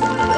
Bye.